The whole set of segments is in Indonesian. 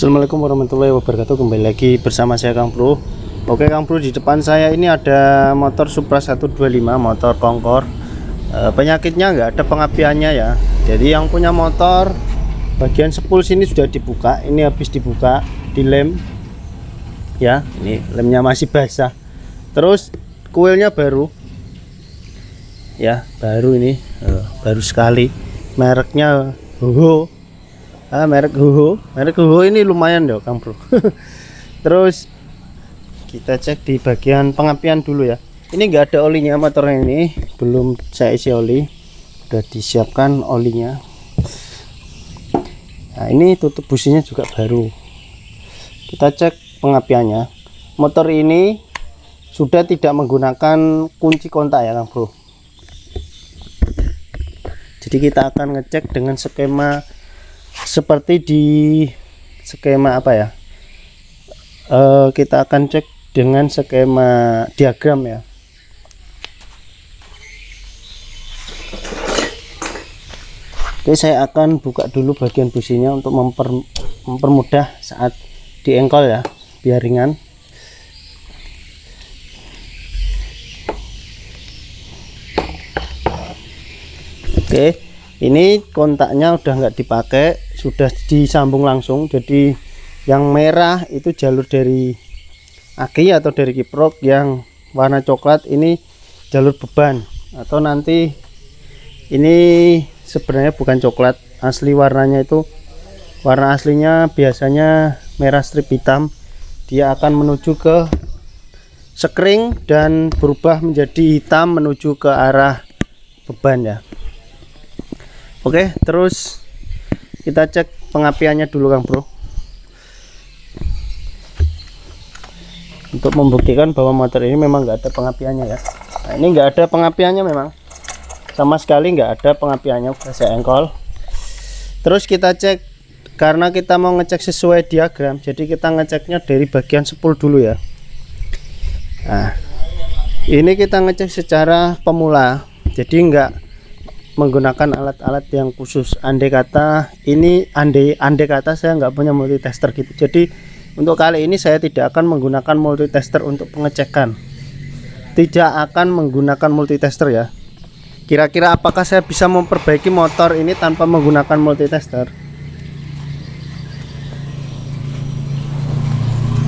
Assalamualaikum warahmatullahi wabarakatuh. Kembali lagi bersama saya Kang Bro. Oke Kang Bro di depan saya ini ada motor Supra 125 motor Kongkor e, Penyakitnya nggak ada pengapiannya ya. Jadi yang punya motor bagian sepul sini sudah dibuka. Ini habis dibuka di lem Ya ini lemnya masih basah. Terus kuilnya baru. Ya baru ini. E, baru sekali. Mereknya Hoho ah merek Huho merek Huho ini lumayan dong Kang Bro. Terus kita cek di bagian pengapian dulu ya. Ini enggak ada olinya motor ini. Belum saya isi oli. Udah disiapkan olinya. Nah ini tutup businya juga baru. Kita cek pengapiannya. Motor ini sudah tidak menggunakan kunci kontak ya Kang Bro. Jadi kita akan ngecek dengan skema seperti di skema apa ya? Uh, kita akan cek dengan skema diagram ya. Oke saya akan buka dulu bagian businya untuk memper, mempermudah saat diengkol ya biar ringan. Oke ini kontaknya udah nggak dipakai sudah disambung langsung. Jadi yang merah itu jalur dari aki atau dari kiprok yang warna coklat ini jalur beban. Atau nanti ini sebenarnya bukan coklat asli warnanya itu warna aslinya biasanya merah strip hitam. Dia akan menuju ke sekring dan berubah menjadi hitam menuju ke arah beban ya Oke terus kita cek pengapiannya dulu Kang Bro. Untuk membuktikan bahwa motor ini memang nggak ada pengapiannya ya. Nah, ini nggak ada pengapiannya memang. Sama sekali nggak ada pengapiannya udah saya engkol. Terus kita cek karena kita mau ngecek sesuai diagram jadi kita ngeceknya dari bagian sepul dulu ya. Nah ini kita ngecek secara pemula jadi enggak menggunakan alat-alat yang khusus. Andai kata ini andai andai kata saya nggak punya multitester gitu. Jadi untuk kali ini saya tidak akan menggunakan multitester untuk pengecekan. Tidak akan menggunakan multitester ya. Kira-kira apakah saya bisa memperbaiki motor ini tanpa menggunakan multitester?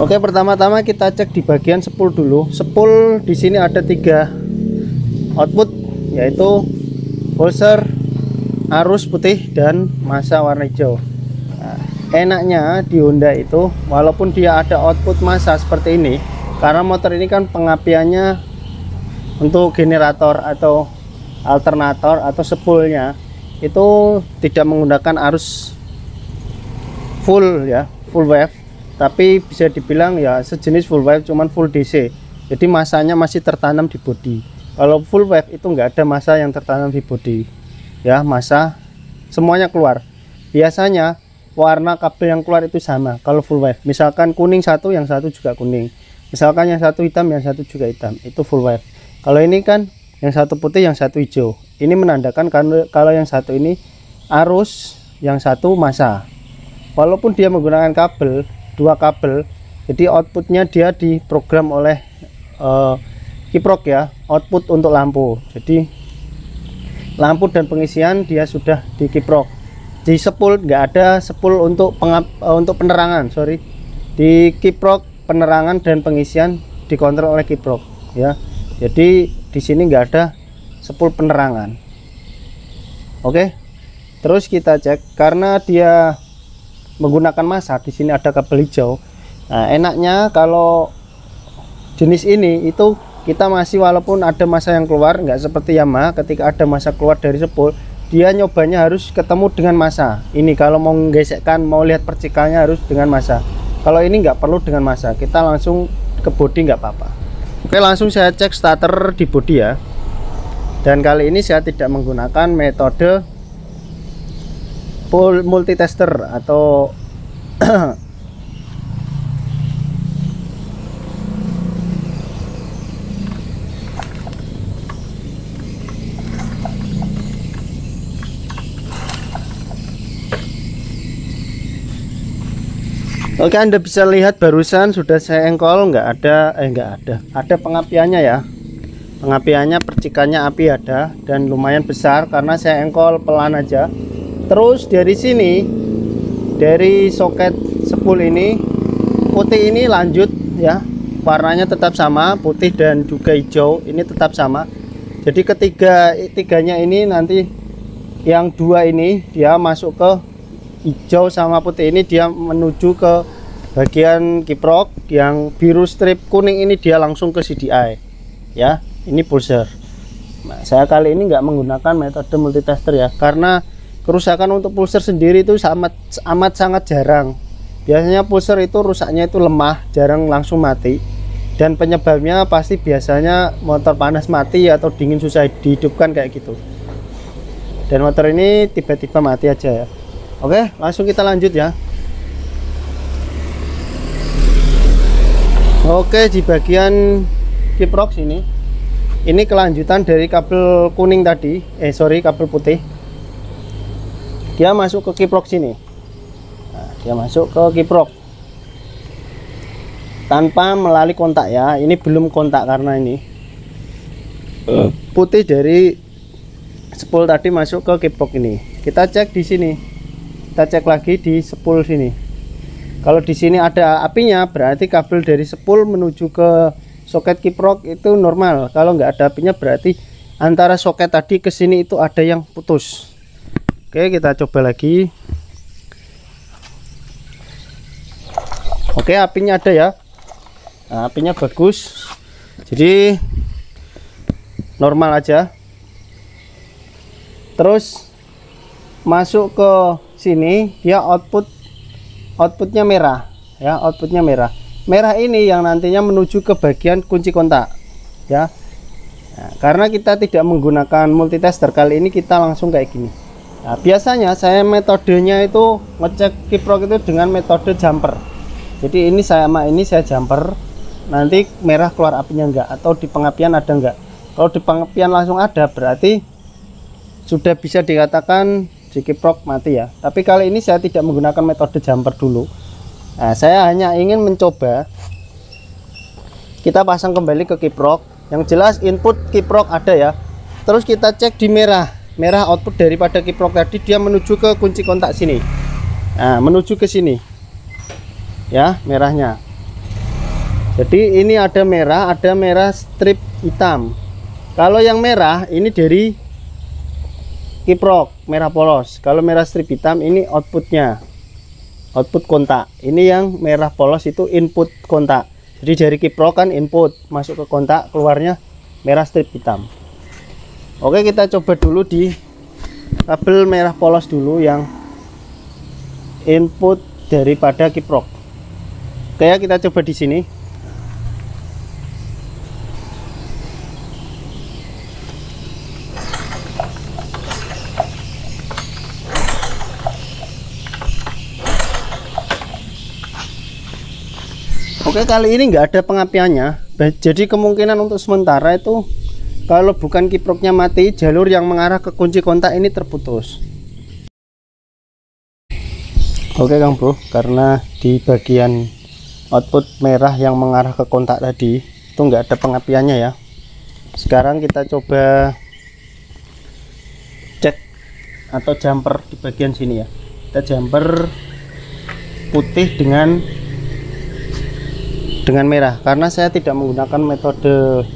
Oke pertama-tama kita cek di bagian sepul dulu. Sepul di sini ada tiga output yaitu pulser arus putih dan masa warna hijau. Nah, enaknya di Honda itu walaupun dia ada output masa seperti ini karena motor ini kan pengapiannya untuk generator atau alternator atau sepulnya itu tidak menggunakan arus full ya full wave. Tapi bisa dibilang ya sejenis full wave cuman full DC jadi masanya masih tertanam di bodi kalau full wave itu enggak ada masa yang tertanam di bodi. Ya masa semuanya keluar. Biasanya warna kabel yang keluar itu sama kalau full wave. Misalkan kuning satu yang satu juga kuning. Misalkan yang satu hitam yang satu juga hitam. Itu full wave. Kalau ini kan yang satu putih yang satu hijau. Ini menandakan kalau yang satu ini arus yang satu masa. Walaupun dia menggunakan kabel dua kabel jadi outputnya dia diprogram oleh uh, kiprok ya output untuk lampu. Jadi lampu dan pengisian dia sudah di kiprok di sepul nggak ada sepul untuk pengap, uh, untuk penerangan sorry. Di kiprok penerangan dan pengisian dikontrol oleh kiprok ya. Jadi di sini nggak ada sepul penerangan. Oke? Terus kita cek karena dia menggunakan masa di sini ada kabel hijau. Nah enaknya kalau jenis ini itu kita masih walaupun ada masa yang keluar nggak seperti Yamaha ketika ada masa keluar dari sepul dia nyobanya harus ketemu dengan masa. Ini kalau mau menggesekkan mau lihat percikannya harus dengan masa. Kalau ini nggak perlu dengan masa kita langsung ke body nggak apa-apa. Oke langsung saya cek starter di body ya. Dan kali ini saya tidak menggunakan metode multitester atau Oke Anda bisa lihat barusan sudah saya engkol nggak ada eh nggak ada. Ada pengapiannya ya. Pengapiannya percikannya api ada dan lumayan besar karena saya engkol pelan aja. Terus dari sini dari soket sepul ini putih ini lanjut ya. Warnanya tetap sama putih dan juga hijau ini tetap sama. Jadi ketiga tiganya ini nanti yang dua ini dia masuk ke hijau sama putih ini dia menuju ke bagian kiprok yang biru strip kuning ini dia langsung ke CDI ya. Ini pulser nah, saya kali ini nggak menggunakan metode multitester ya karena kerusakan untuk pulser sendiri itu amat amat sangat jarang. Biasanya pulser itu rusaknya itu lemah jarang langsung mati dan penyebabnya pasti biasanya motor panas mati atau dingin susah dihidupkan kayak gitu. Dan motor ini tiba-tiba mati aja ya Oke, langsung kita lanjut ya. Oke, di bagian kiprok sini. Ini kelanjutan dari kabel kuning tadi. Eh, sorry, kabel putih. Dia masuk ke kiprok sini. Nah, dia masuk ke kiprok. Tanpa melalui kontak ya. Ini belum kontak karena ini putih dari spool tadi masuk ke kiprok ini. Kita cek di sini kita cek lagi di spool sini. Kalau di sini ada apinya berarti kabel dari spool menuju ke soket kiprok itu normal. Kalau nggak ada apinya berarti antara soket tadi ke sini itu ada yang putus. Oke kita coba lagi. Oke apinya ada ya. Nah, apinya bagus. Jadi normal aja. Terus masuk ke sini dia output outputnya merah. Ya outputnya merah. Merah ini yang nantinya menuju ke bagian kunci kontak. Ya. Nah, karena kita tidak menggunakan multitester kali ini kita langsung kayak gini. Nah, biasanya saya metodenya itu ngecek kiprok itu dengan metode jumper. Jadi ini saya sama ini saya jumper. Nanti merah keluar apinya enggak atau di pengapian ada enggak? Kalau di pengapian langsung ada berarti sudah bisa dikatakan di kiprok mati ya. Tapi kali ini saya tidak menggunakan metode jumper dulu. Nah, saya hanya ingin mencoba. Kita pasang kembali ke kiprok yang jelas input kiprok ada ya. Terus kita cek di merah. Merah output daripada kiprok tadi dia menuju ke kunci kontak sini. Nah menuju ke sini. Ya merahnya. Jadi ini ada merah ada merah strip hitam. Kalau yang merah ini dari kiprok merah polos. Kalau merah strip hitam ini outputnya. Output kontak. Ini yang merah polos itu input kontak. Jadi dari kiprok kan input masuk ke kontak keluarnya merah strip hitam. Oke kita coba dulu di kabel merah polos dulu yang input daripada kiprok. Oke ya kita coba di sini Oke kali ini nggak ada pengapiannya. Jadi kemungkinan untuk sementara itu kalau bukan kiproknya mati jalur yang mengarah ke kunci kontak ini terputus. Oke Kang Bro karena di bagian output merah yang mengarah ke kontak tadi itu nggak ada pengapiannya ya. Sekarang kita coba cek atau jumper di bagian sini ya. Kita jumper putih dengan dengan merah karena saya tidak menggunakan metode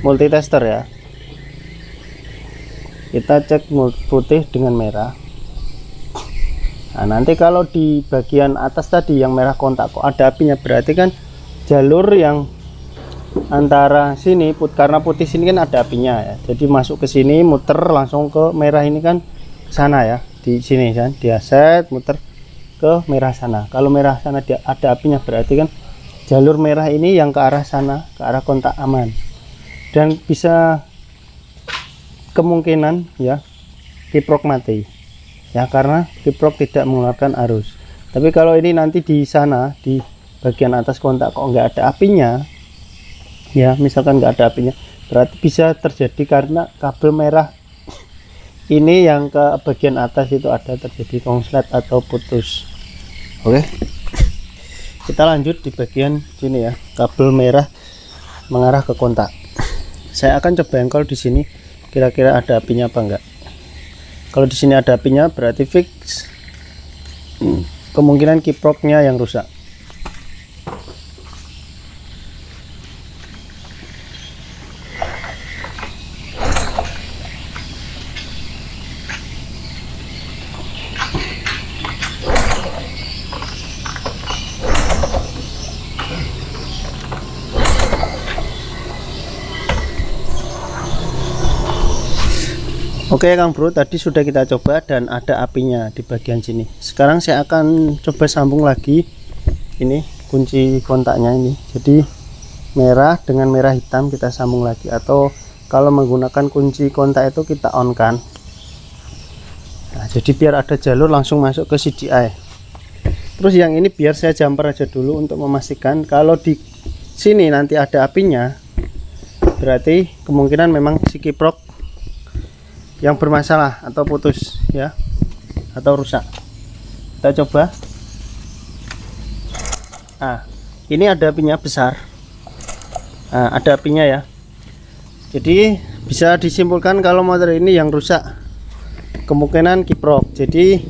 multitester ya. Kita cek putih dengan merah. Nah nanti kalau di bagian atas tadi yang merah kontak kok ada apinya berarti kan jalur yang antara sini put karena putih sini kan ada apinya ya. Jadi masuk ke sini muter langsung ke merah ini kan sana ya di sini kan dia set muter ke merah sana. Kalau merah sana dia ada apinya berarti kan jalur merah ini yang ke arah sana ke arah kontak aman. Dan bisa kemungkinan ya kiprok mati. Ya karena kiprok tidak mengeluarkan arus. Tapi kalau ini nanti di sana di bagian atas kontak kok nggak ada apinya ya misalkan nggak ada apinya berarti bisa terjadi karena kabel merah ini yang ke bagian atas itu ada terjadi konslet atau putus. Oke? okay? Kita lanjut di bagian sini ya kabel merah mengarah ke kontak. Saya akan coba engkol di sini kira-kira ada apinya apa enggak. Kalau di sini ada apinya berarti fix kemungkinan kiproknya yang rusak Oke Kang Bro, tadi sudah kita coba dan ada apinya di bagian sini. Sekarang saya akan coba sambung lagi ini kunci kontaknya ini. Jadi merah dengan merah hitam kita sambung lagi atau kalau menggunakan kunci kontak itu kita on kan. Nah, jadi biar ada jalur langsung masuk ke CDI. Terus yang ini biar saya jumper aja dulu untuk memastikan kalau di sini nanti ada apinya berarti kemungkinan memang si kiprok yang bermasalah atau putus ya atau rusak. Kita coba. Nah ini ada apinya besar. Nah, ada apinya ya. Jadi bisa disimpulkan kalau motor ini yang rusak. Kemungkinan kiprok. Jadi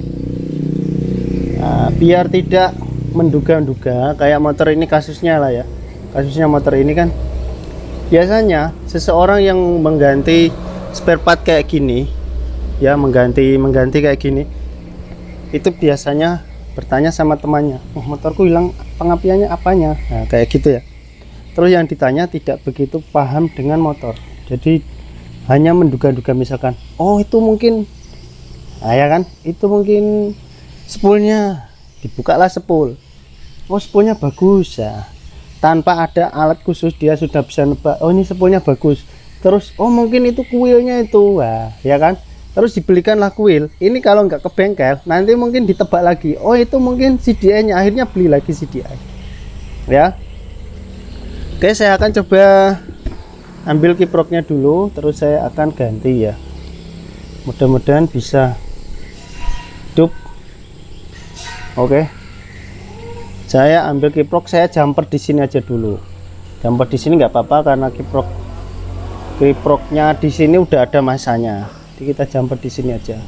nah, biar tidak menduga-duga kayak motor ini kasusnya lah ya. Kasusnya motor ini kan biasanya seseorang yang mengganti spare part kayak gini ya mengganti mengganti kayak gini itu biasanya bertanya sama temannya oh, motorku hilang pengapiannya apanya? Nah, kayak gitu ya. Terus yang ditanya tidak begitu paham dengan motor jadi hanya menduga-duga misalkan oh itu mungkin nah ya kan? Itu mungkin spoolnya dibukalah spool. Oh spoolnya bagus. Ya tanpa ada alat khusus dia sudah bisa nebak oh ini spoolnya bagus terus oh mungkin itu kuilnya itu. Wah ya kan? Terus dibelikanlah kuil. Ini kalau nggak ke bengkel nanti mungkin ditebak lagi. Oh itu mungkin CDI nya akhirnya beli lagi CDI ya. Oke saya akan coba ambil kiproknya dulu. Terus saya akan ganti ya. Mudah-mudahan bisa hidup. Oke. Saya ambil kiprok. Saya jumper di sini aja dulu. Jumper di sini nggak apa-apa karena kiprok kiproknya di sini udah ada masanya. Jadi kita jumper di sini aja.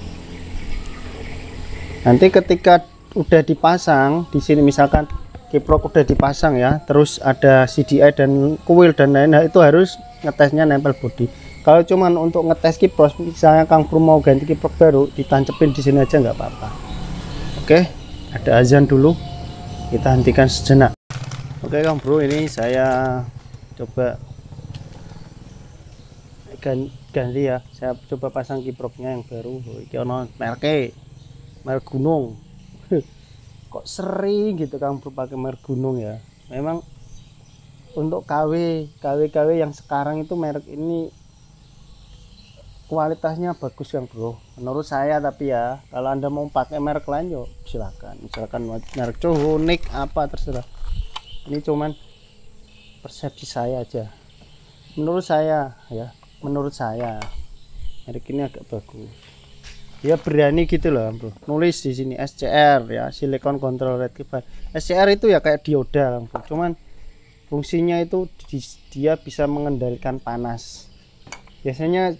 Nanti ketika udah dipasang di sini misalkan kiprok udah dipasang ya terus ada CDI dan kuil dan lain lain itu harus ngetesnya nempel body kalau cuman untuk ngetes kiprok misalnya Kang Pru mau ganti kiprok baru ditancepin di sini aja nggak apa-apa. Oke ada azan dulu. Kita hentikan sejenak. Oke Kang Bro ini saya coba ganti ya. Saya coba pasang kiproknya yang baru. Iki ono merke merek gunung. Kok sering gitu kan pakai merek gunung ya? Memang untuk KW KW KW yang sekarang itu merek ini kualitasnya bagus yang bro? Menurut saya tapi ya kalau anda mau pakai merek lain yuk silakan. Misalkan merek Cohonik apa terserah. Ini cuman persepsi saya aja. Menurut saya ya menurut saya. Merek ini agak bagus. Ya berani gitu loh bro. Nulis di sini SCR ya silicon control rectifier SCR itu ya kayak dioda bro. Cuman fungsinya itu dia bisa mengendalikan panas. Biasanya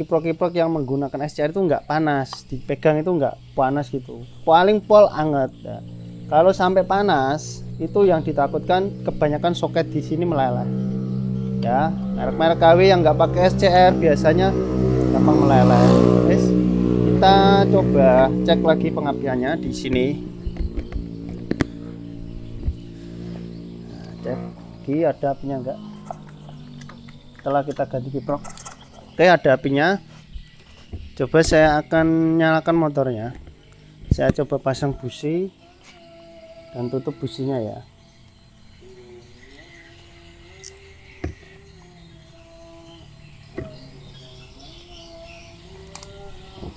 kiprok-kiprok yang menggunakan SCR itu enggak panas dipegang itu enggak panas gitu. Paling pol anget ya. kalau sampai panas itu yang ditakutkan kebanyakan soket di sini meleleh ya merek-merek KW yang nggak pakai SCR biasanya gampang meleleh. Guys kita coba cek lagi pengapiannya di sini. Nah, cek. Lagi ada apinya enggak setelah kita ganti kiprok. Oke ada apinya. Coba saya akan nyalakan motornya. Saya coba pasang busi dan tutup businya ya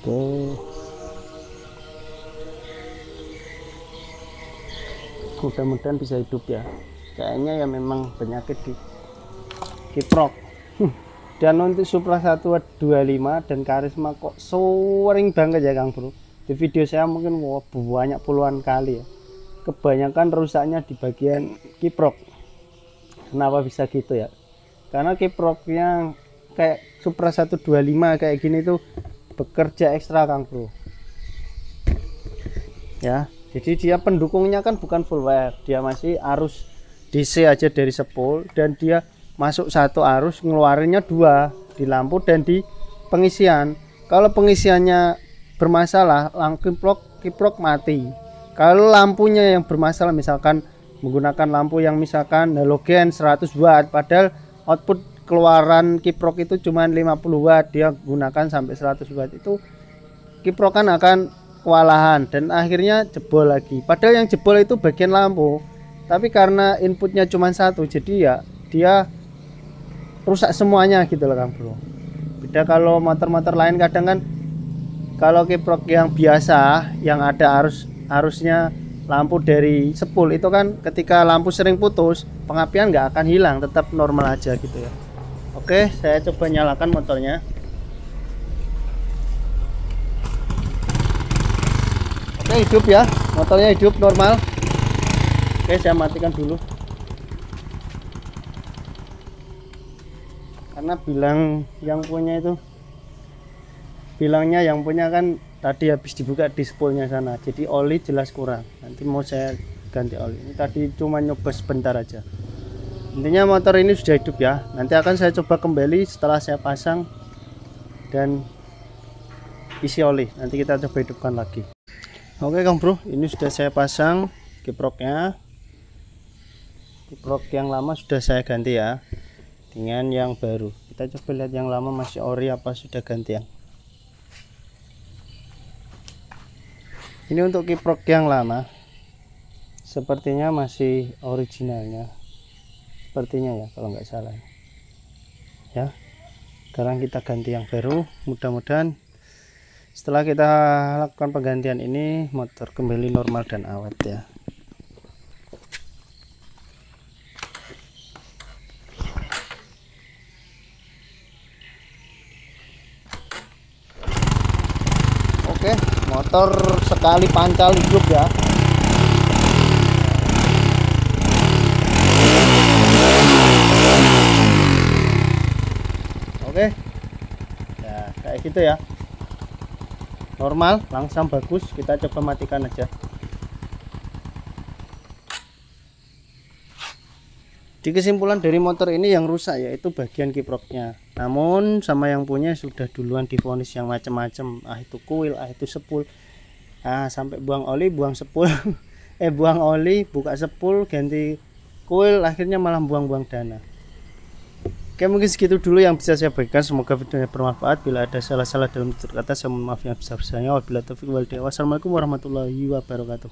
oke mudah-mudahan bisa hidup ya. Kayaknya ya memang penyakit di kiprok. Dan untuk Supra 125 dan Karisma kok sering banget ya Kang Bro. Di video saya mungkin wow, banyak puluhan kali ya. Kebanyakan rusaknya di bagian kiprok. Kenapa bisa gitu ya? Karena kiproknya kayak Supra 125 kayak gini tuh bekerja ekstra Kang Bro. Ya jadi dia pendukungnya kan bukan full wire dia masih arus DC aja dari sepul dan dia masuk satu arus ngeluarinnya dua di lampu dan di pengisian. Kalau pengisiannya bermasalah lampu kiprok kiprok mati. Kalau lampunya yang bermasalah misalkan menggunakan lampu yang misalkan halogen 100 watt padahal output keluaran kiprok itu cuma 50 watt dia gunakan sampai 100 watt. Itu kiprokan akan kewalahan dan akhirnya jebol lagi. Padahal yang jebol itu bagian lampu tapi karena inputnya cuma satu jadi ya dia rusak semuanya gitu loh Kang Bro. Beda kalau motor-motor lain kadang kan kalau kiprok yang biasa yang ada arus arusnya lampu dari sepul itu kan ketika lampu sering putus pengapian nggak akan hilang tetap normal aja gitu ya oke saya coba nyalakan motornya. Oke hidup ya. Motornya hidup normal. Oke saya matikan dulu. Karena bilang yang punya itu bilangnya yang punya kan tadi habis dibuka di spoolnya sana. Jadi oli jelas kurang. Nanti mau saya ganti oli. Ini tadi cuma nyoba sebentar aja intinya motor ini sudah hidup ya. Nanti akan saya coba kembali setelah saya pasang dan isi oli. Nanti kita coba hidupkan lagi. Oke kang bro. Ini sudah saya pasang kiproknya. Kiprok yang lama sudah saya ganti ya dengan yang baru. Kita coba lihat yang lama masih ori apa sudah gantian. Ini untuk kiprok yang lama. Sepertinya masih originalnya sepertinya ya kalau nggak salah. Ya sekarang kita ganti yang baru. Mudah-mudahan setelah kita lakukan penggantian ini motor kembali normal dan awet ya. Motor sekali pancal hidup ya oke ya kayak gitu ya. Normal langsung bagus. Kita coba matikan aja. Di kesimpulan dari motor ini yang rusak yaitu bagian kiproknya. Namun sama yang punya sudah duluan difonis yang macam-macam ah itu kuil ah itu sepul. Ah sampai buang oli buang sepul. Eh buang oli buka sepul ganti kuil akhirnya malah buang-buang dana Oke mungkin segitu dulu yang bisa saya berikan. Semoga videonya bermanfaat. Bila ada salah-salah dalam tutur kata saya mohon maaf yang besar-besarnya wabillahi taufiq wal Wassalamualaikum warahmatullahi wabarakatuh